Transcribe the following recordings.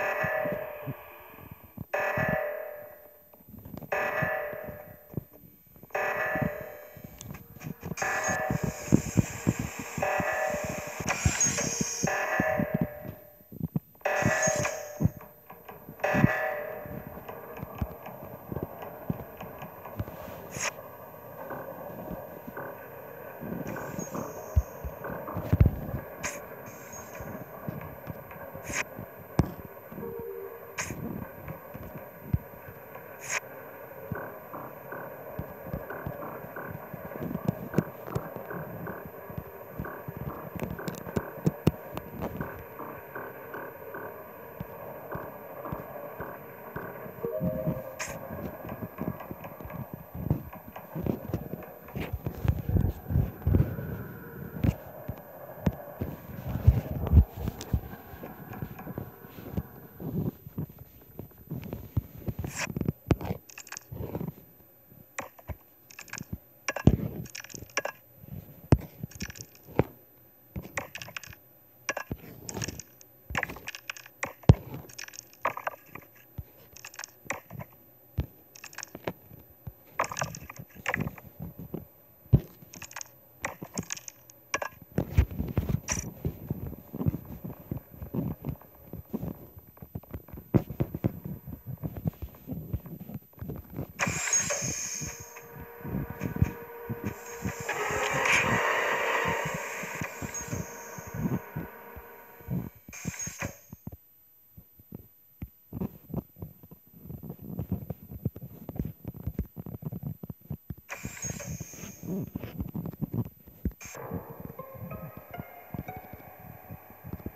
you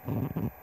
Mm-hmm.